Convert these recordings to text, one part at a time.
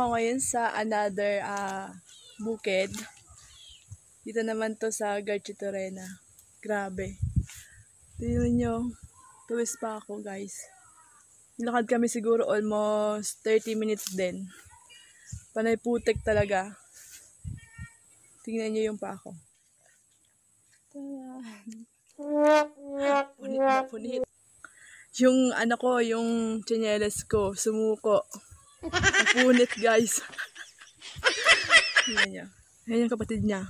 Ako ngayon sa another ah, bukid. Dito naman to sa Garchitorena. Grabe. Tingnan nyo. Tuwis pa ako guys. Nilakad kami siguro almost 30 minutes din. Panay putik talaga. Tingnan nyo yung pa ako. Punit na punit. Yung ano ko, yung tsinelas ko, sumuko. Punit guys. Tingnan niya. Yan yung kapatid niya.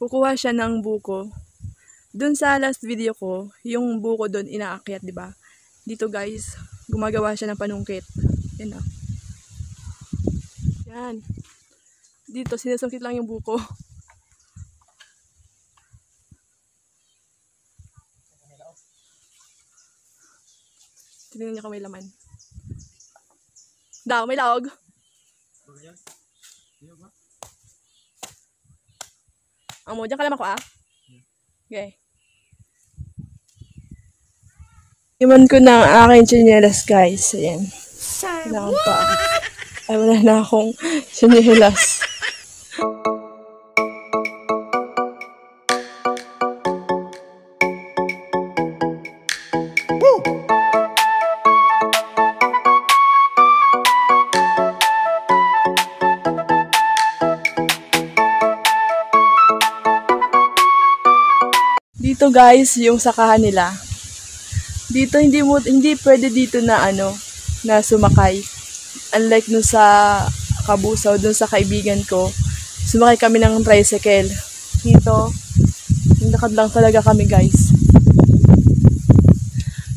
Kukuha siya ng buko. Doon sa last video ko, yung buko doon inaakyat, di ba? Dito guys, gumagawa siya ng panungkit. Yan o. Yan. Dito, sinasungkit lang yung buko. Tingnan niyo kung may laman. Daw, may laog. Ang mo, dyan ka lang ako ah. Okay. Iman ko na ang aking chinelas guys. Ayan. Kailangan pa. Ay, wala na akong chinelas. Guys, yung sakahan nila. Dito hindi mo hindi pwede dito na ano na sumakay. Unlike no sa Kabusaw dun sa kaibigan ko, sumakay kami ng tricycle. Dito, lakad lang talaga kami guys.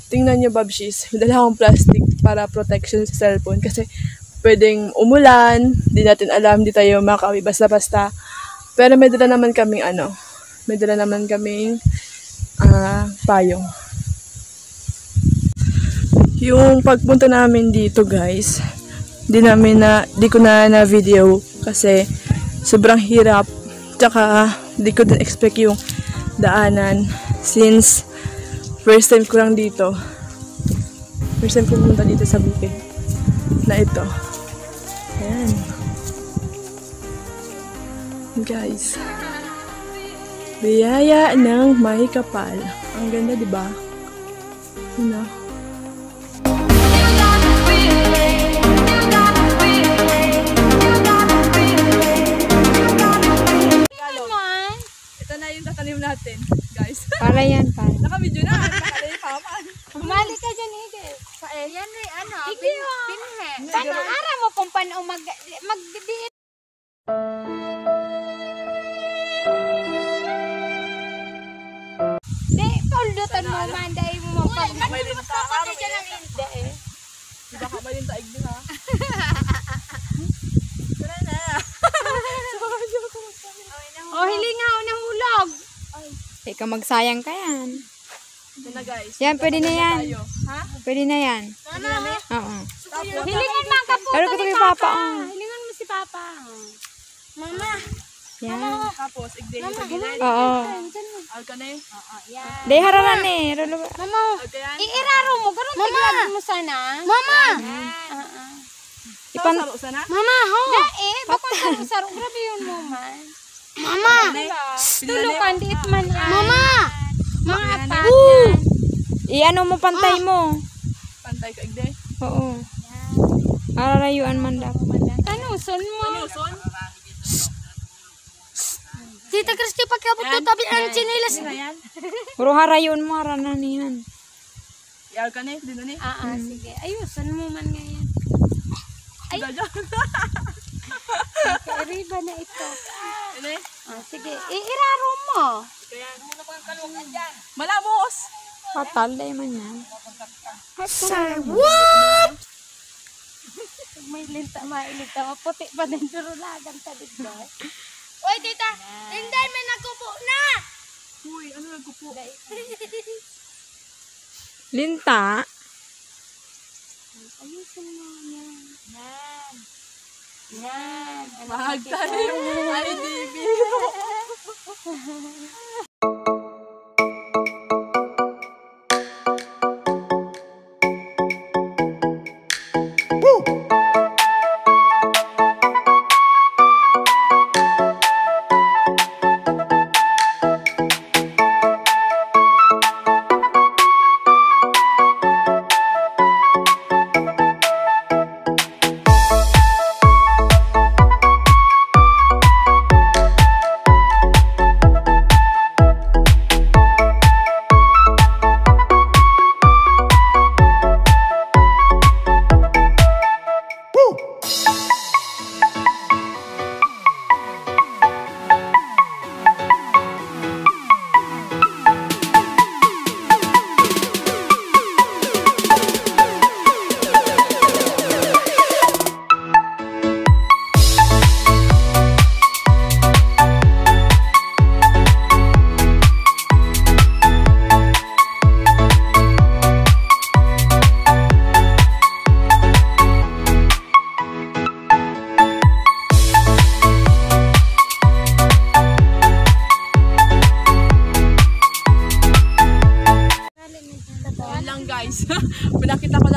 Tingnan niyo babshis, dala akong plastic para protection sa cellphone kasi pwedeng umulan, di natin alam, di tayo makawi basta-basta. Pero may dala naman kaming ano, may dala naman kaming ah payong. Yung pagpunta namin dito guys, di namin na, di ko na na video kasi sobrang hirap. Tsaka di ko din expect yung daanan since first time ko lang dito. First time pumunta dito sa bukid na ito. Ayan. Guys. Biyaya ng may kapal. Ang ganda, di ba? Ano? Ito na yung tatanim natin, guys. Para yan, para. Nakabidyo na. Nakala yung paman. Umali ka dyan, Hige. Yan rin, ano, bin, binhe. Paano ara mo kung paano mag, magdidiit? Mo. Pag May linta. Pati dyan ang hindi eh. Di ba ha? Tara na. O, hilingaw na hulog. Ikaw magsayang ka yan. Ito na guys. Yan, pwede na yan. Ha? Pwede na yan. Oo. Tapos, Hilingan man ka po. Pero Papa. oh. Hilingan mo si Papa. Mama. Yan. tapos, yung sa gilid. Oo. Al ka na eh. Di hararan eh. Rulo. Mama. Ka yan. Iiraro mo. Ganun Mama. mo sana. Mama. Ipan. Mama, ho. Dae, papunta mo sa Grabe yun mo man. Mama. Tulukan, diit man yan. Mama. Mga apat. I-ano mo pantay mo. Pantay ka igday. Oo. Ararayuan man dapat. Tanuson mo. Son? Tita Christy, pagkabot to tabi ang chinilas. Puro harayuan mo haranan yan. Al ka na eh. Dito na eh. Ah, ah, sige. Ayusan mo man ngayon. Ay. Riba na ito. Ano eh? Ah, sige. Iiraro mo. Malamos! Fatal day man yan. May linta, mailinta. Maputi pa din durulagan sa dito. Uy, tita. Tinday, may nagkupo na. Uy, ano nagkupo? Linta. Ayusin mo yan. Yan. Yan. Mahag tayo. Ay, di biro.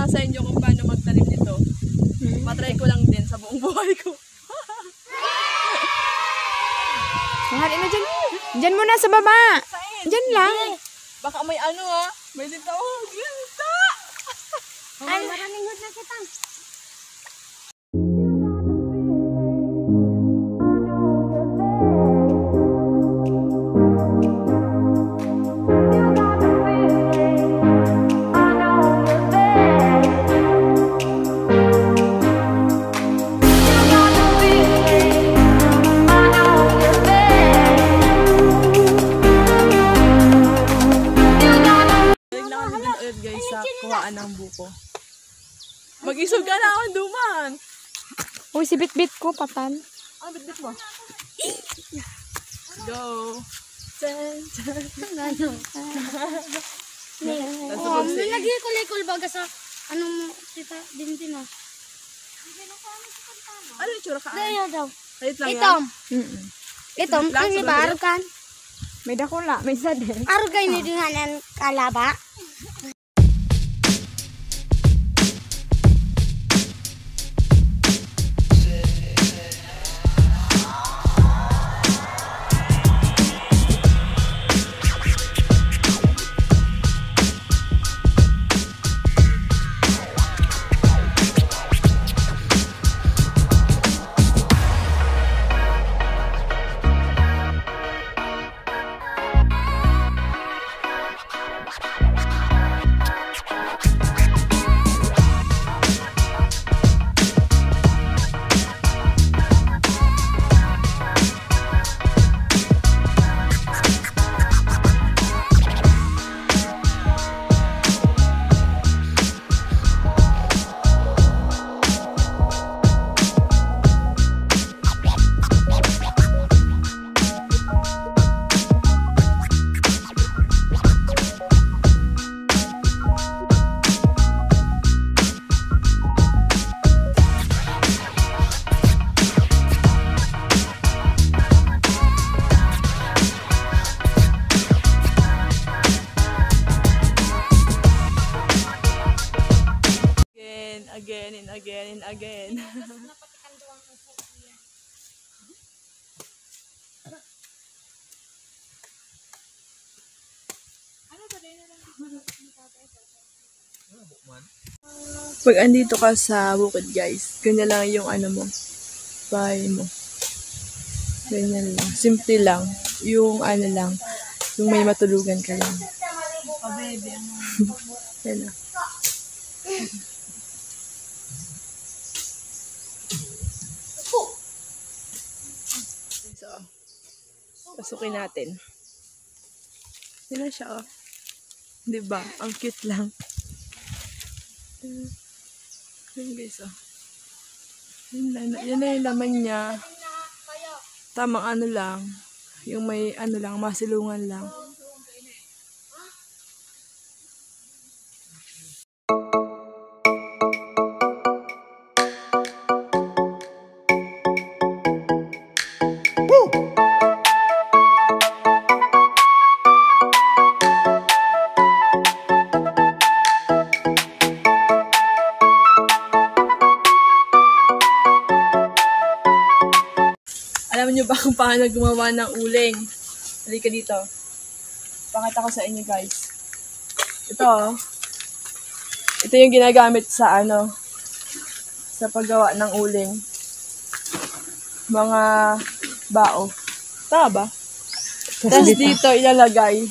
Lang sa inyo kung paano magtanim nito. Matry ko lang din sa buong buhay ko. Mahal na dyan. Dyan muna sa baba. Dyan lang. Baka may ano ha. May dito. Oh, ginta! Ay, maraming hod na kita. Uy, si Bit-Bit ko, patal. Ah, bit-bit mo. Go. Ano? Oh, may lagi kulikul baga sa anong tita dintin oh. Ano yung tsura ka? Daya daw. Ayit lang Itom. yan. Itom, ang sunod iba arukan. May dakula, may isa din. Arukan ni dinganan kalaba. Pag andito ka sa bukid guys, ganyan lang yung ano mo, bahay mo. Ganyan lang. Simple lang. Yung ano lang, yung may matulugan ka lang. Yan lang. So, pasukin natin. Yun na siya, oh. Di ba? Ang cute lang. Yun guys, oh. Yun na, yun na yung laman niya. Tamang ano lang. Yung may ano lang, masilungan lang. Kung paano gumawa ng uling? Halika dito. Pakita ko sa inyo guys. Ito oh. Ito yung ginagamit sa ano, sa paggawa ng uling. Mga bao. Tama ba? Tapos dito ilalagay.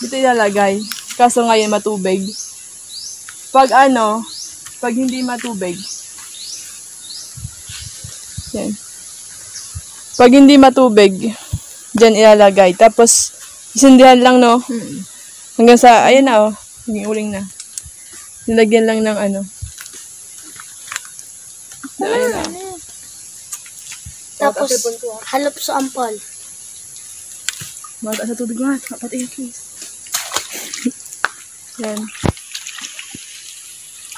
Dito ilalagay. Kaso ngayon matubig. Pag ano, pag hindi matubig, yan. Pag hindi matubig, dyan ilalagay. Tapos, isindihan lang, no? Hanggang sa, ayan na, oh. Naging uling na. Nilagyan lang ng ano. Na, ayun na. Tapos halop sa ampol. Mata sa tubig nga. Pati yung please. Yan.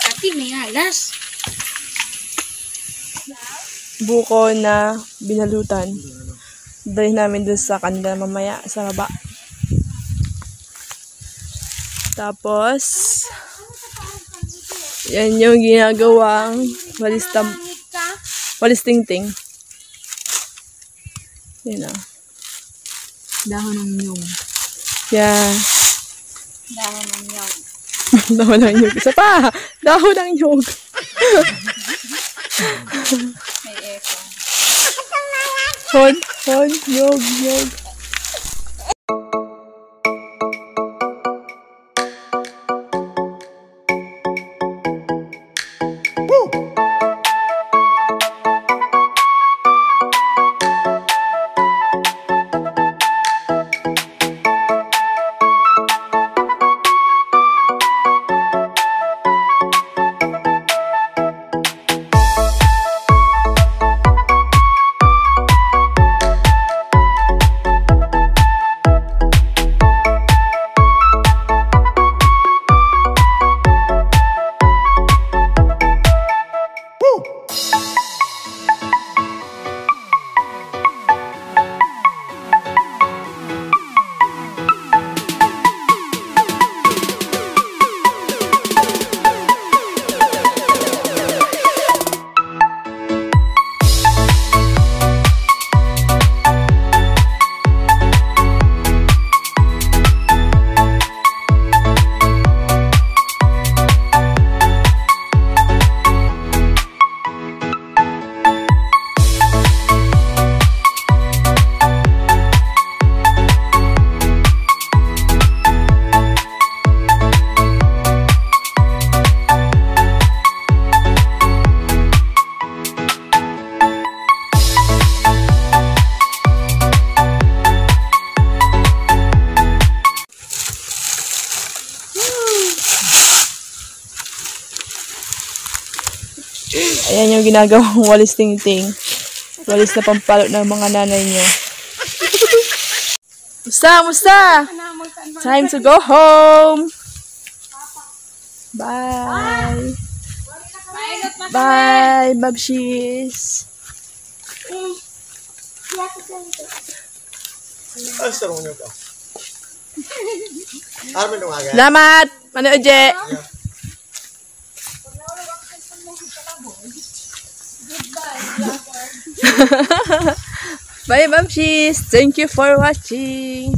Ati may alas. Buko na binalutan. Dali namin dun sa kanila mamaya sa baba. Tapos, yan yung ginagawang walis, tam, walis tingting. Yan o. Dahon ng nyong. Yan. Dahon ng nyog. Dahon ng nyug. Isa pa! Dahon ng nyug. Hod, hod, yog, yog. Ginagawang walis tingting. Walis na pampalot ng mga nanay nyo. Musta, musta? Time to go home. Bye. Bye, babshis. Ay, sarong niyo ka. Armin nung aga. Salamat! Ano, Oje? Bye, babshis. Thank you for watching.